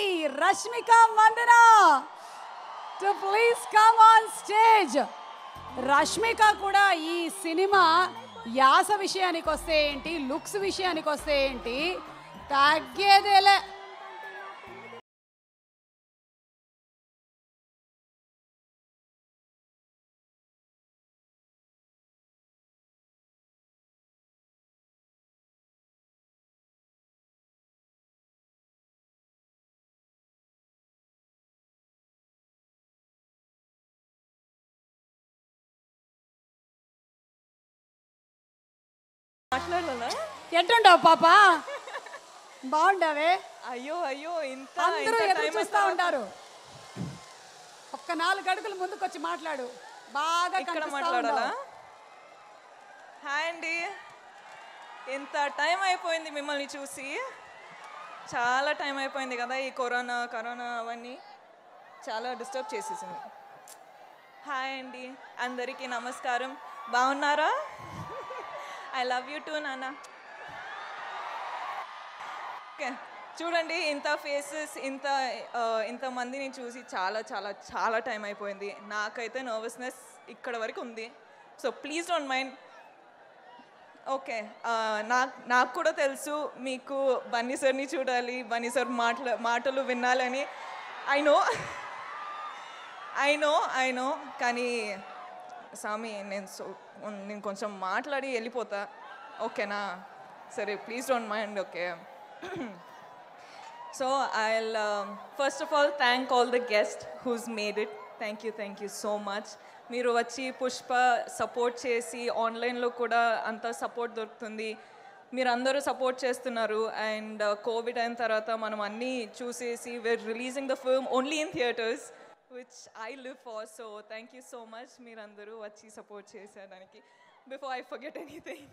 ఈ Rashmika Mandanna to please come on stage Rashmika కూడా ఈ సినిమా యాస విషయానికి వస్తే ఏంటి లుక్స్ విషయానికి వస్తే ఏంటి తగ్గేదేలే. ఎట్టుండవు పాప? బాగుండవే? అయ్యో అయ్యో ఇంత అందరూ ఇంత ఎదురు చూస్తా ఉంటారు. ఒక్క నాలుగు అడుగులు ముందుకు వచ్చి మాట్లాడు. బాగా ఇక్కడ మాట్లాడాలా. హాయ్ అండి. ఎంత టైం అయిపోయింది మిమ్మల్ని చూసి. చాలా టైం అయిపోయింది కదా ఈ కరోనా కరోనా అవన్నీ. చాలా డిస్టర్బ్ చేసేసింది. హాయ్ అండి. అందరికీ నమస్కారం. బాగున్నారా? ఐ లవ్ యూ టూ నాన్న ఓకే చూడండి ఇంత ఫేసెస్ ఇంత ఇంతమందిని ఇంత మందిని చూసి చాలా చాలా చాలా టైం అయిపోయింది. నాకైతే నర్వస్నెస్ ఇక్కడ వరకు ఉంది. So please don't mind okay నాకు నాకు కూడా తెలుసు మీకు బన్నీ సార్ని చూడాలి బన్నీ సార్ మాటలు మాటలు వినాలని. I know I know I know కానీ స్వామి నేను సో నేను కొంచెం మాట్లాడి వెళ్ళిపోతా. ఓకేనా? సరే please don't mind okay. So I first of all thank all the guest who's made it thank you thank you so much మీరు వచ్చి పుష్ప సపోర్ట్ చేసి ఆన్లైన్లో కూడా అంత సపోర్ట్ దొరుకుతుంది. మీరు అందరూ సపోర్ట్ చేస్తున్నారు అండ్ కోవిడ్ uh, అయిన తర్వాత మనం అన్నీ చూసేసి where releasing the film only in theatres which I live far so thank you so much మీరందరూ వచ్చి సపోర్ట్ చేసేదానికి. Before I forget anything